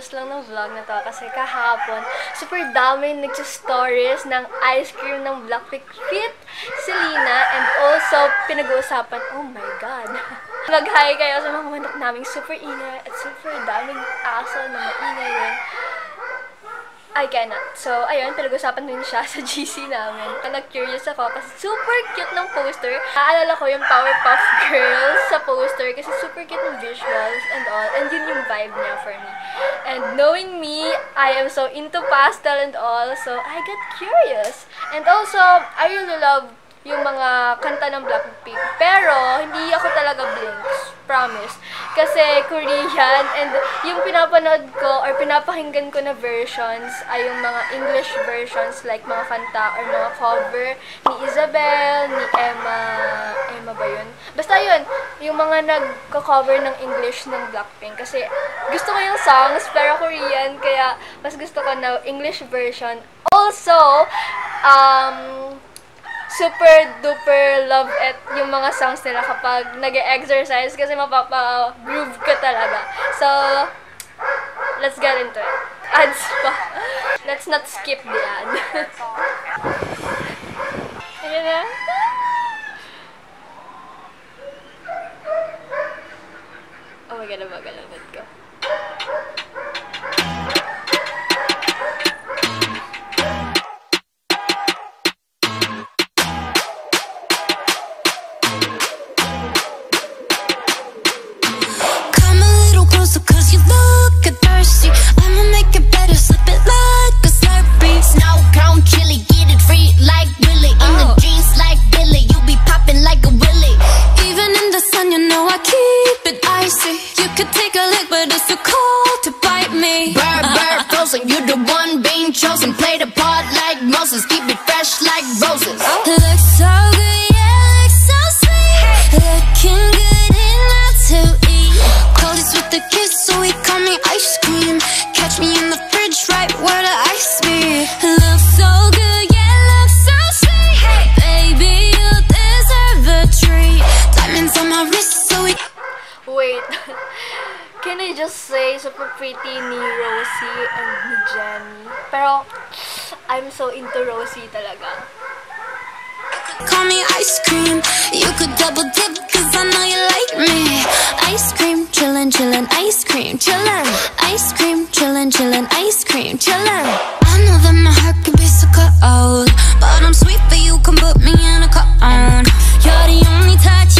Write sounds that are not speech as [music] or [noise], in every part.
curious lang ng vlog na to kasi kahapon, super dami nagsa-stories ng ice cream ng Blackpink Fit, Selena, and also pinag-uusapan, oh my god. [laughs] Mag-hi kayo sa mga manok naming super ingay at super daming aso na maingay din. I cannot. So, ayun, pinag-usapan din siya sa [laughs] GC namin. Nag-curious ako kasi super cute ng poster. Naalala ko yung Powerpuff Girls sa poster kasi super cute ng visuals and all. And yun yung vibe niya for me. And knowing me, I am so into pastel and all. So, I got curious. And also, I really love yung mga kanta ng Blackpink. Pero, hindi ako talaga blinks. Promise. Kasi Korean and yung pinapanood ko or pinapakinggan ko na versions ay yung mga English versions like mga kanta or mga cover ni Isabel, ni Basta yun, yung mga nagko-cover ng English ng Blackpink. Kasi gusto ko yung songs pero Korean kaya mas gusto ko na English version. Also, um, super duper love it yung mga songs nila kapag nag-exercise kasi mapapa-groove ka talaga. So, let's get into it. Ads pa. Let's not skip the ad. [laughs] Ayan na. Oh my ice cream Catch me in the fridge right where the ice be Looks so good, yeah, looks so sweet hey. Baby, you deserve a treat Diamonds on my wrist so he Wait. [laughs] Can I just say, super pretty ni Rosie and ni Jenny. Pero, I'm so into Rosie talaga. Call me ice cream. You could double dip, cause I know you like me. Ice cream, chillin', chillin', ice cream, chillin'. Ice cream, chillin', chillin', ice cream, chillin'. I know that my heart can be so cold, but I'm sweet for you, come put me in a cone. You're the only touch,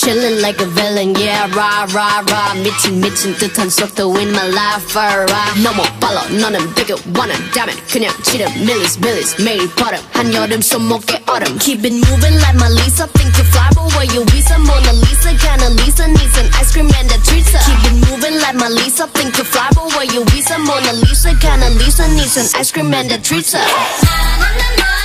Chillin' like a villain, yeah, rah, rah, rah. 미친, 미친 듯한 속도 in my life, alright. 너무 빨라, 너는 되게 원한다면 그냥 지름, millies, millies. 매일 버릇, 한여름 손목에 얼음. Keep it moving like my Lisa. Think you fly, but where you visa? Mona Lisa, kinda Lisa needs an ice cream and a treat. Keep it moving like my Lisa. Think you fly, but where you visa? Mona Lisa, kinda Lisa needs an ice cream and a treat. Ice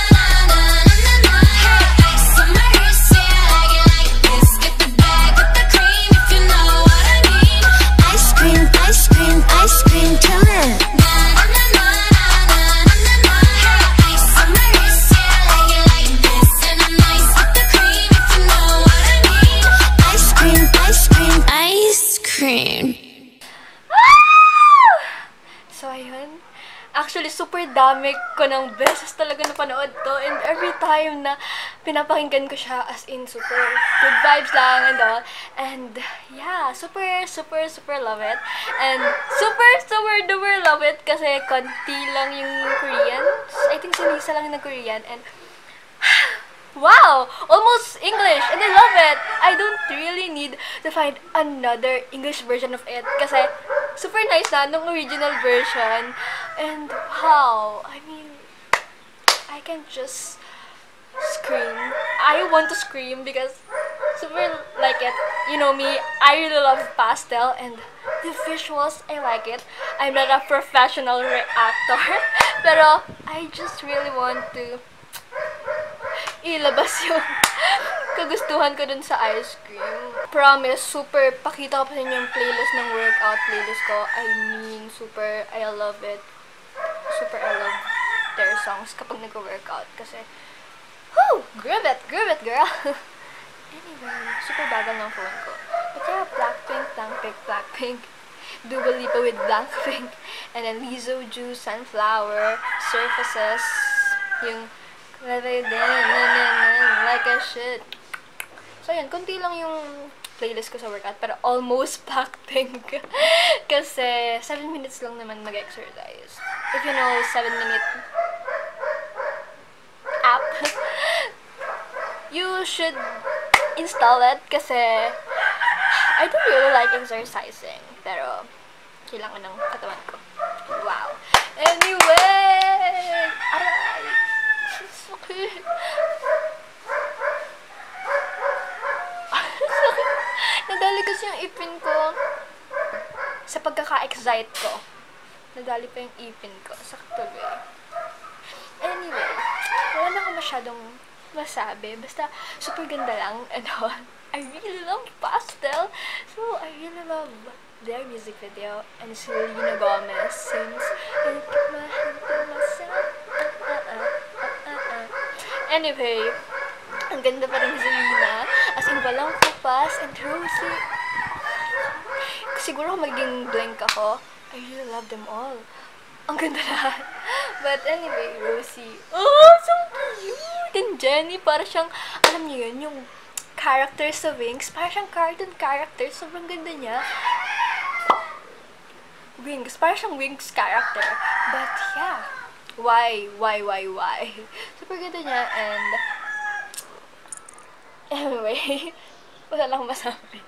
Actually, super dami ko ng beses talaga napanood to. And every time na pinapakinggan ko siya, as in, super good vibes lang and all. And, yeah, super, super, super love it. And, super, super, duper love it kasi konti lang yung Korean. I think sinisa lang ng Korean. And, [sighs] Wow! Almost English! And I love it! I don't really need to find another English version of it kasi super nice na nung original version. And wow! I mean, I can just scream. I want to scream because super like it. You know me, I really love pastel and the visuals, I like it. I'm not a professional reactor, [laughs] pero I just really want to ilabas [laughs] yung kagustuhan ko dun sa ice cream. Promise, super, pakita ko pa inyo yung playlist ng workout playlist ko. I mean, super, I love it. Super, I love their songs kapag nag-workout. Kasi, whoo! Groove it! Groove it, girl! [laughs] anyway, super bagal ng phone ko. But yeah, Blackpink, Blackpink, Blackpink. [laughs] Dua Lipa with Blackpink. [laughs] And then Lizzo, Juice, Sunflower, Surfaces, yung like a shit. So, yun, konti lang yung playlist ko sa workout, pero almost [laughs] Blackpink. Kasi, 7 minutes lang naman mag-exercise. If you know, 7 minute app, [laughs] you should install it kasi I don't really like exercising. Pero, kailangan ng katawan ko. Wow. Anyway! Aray! Sakit. Sakit. Nadali kasi yung ipin ko. Sa pagkaka-excite ko. Nadali pa yung ipin ko. Sakit tuloy. Anyway, wala na akong masyadong masabi. Basta, super ganda lang. All. [laughs] I really love pastel. So, I really love their music video. And Selena Gomez sings, I keep my hand to myself. Uh, uh, uh. Anyway, ang ganda pa rin Selena. As in, walang kupas and rosy. Siguro magiging blank ako. I really love them all. Ang ganda lahat. But anyway, Rosie. Oh, so cute! And Jenny, para siyang, alam niyo yun, yung character sa Wings. Para siyang cartoon character. Sobrang ganda niya. Wings. Para siyang Wings character. But yeah. Why? Why? Why? Why? Super ganda niya. And anyway, [laughs] wala lang masabi.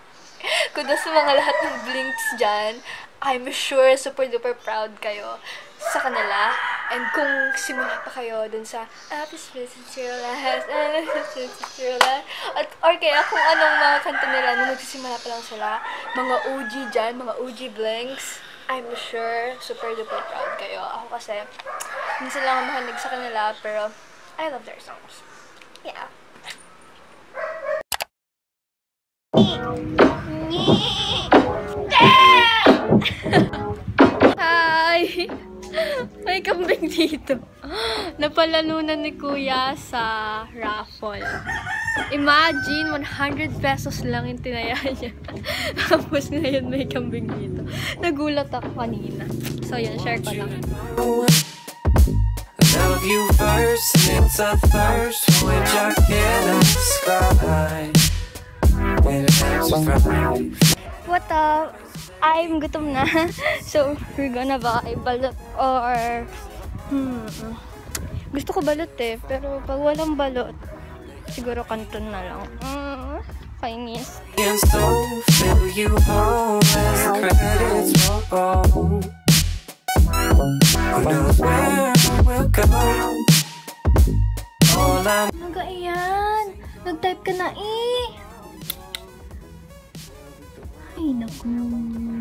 Kudos sa mga lahat ng Blinks dyan. I'm sure super duper proud kayo sa kanila. And kung simula pa kayo dun sa Apis Visit Your Last, [laughs] Apis Visit Your Last, at, or kaya kung anong mga kanta nila nung nagsisimula pa lang sila, mga OG dyan, mga OG Blinks, I'm sure super duper proud kayo. Ako kasi, minsan lang ako makinig sa kanila, pero I love their songs. Yeah. [laughs] Hi! May kambing dito. Napalalunan ni Kuya sa raffle. Imagine, 100 pesos lang yung tinaya niya. [laughs] Tapos ngayon may kambing dito. Nagulat ako kanina. So, yun, share ko lang. Love you first, it's a thirst which I cannot describe. What up? I'm gutom na. [laughs] So, we're gonna buy balot or... Hmm. Gusto ko balot eh. Pero pag walang balot, siguro kanton na lang. Mm, kainis. I'm Nagaiyan! Nag-type ka na eh! いいのか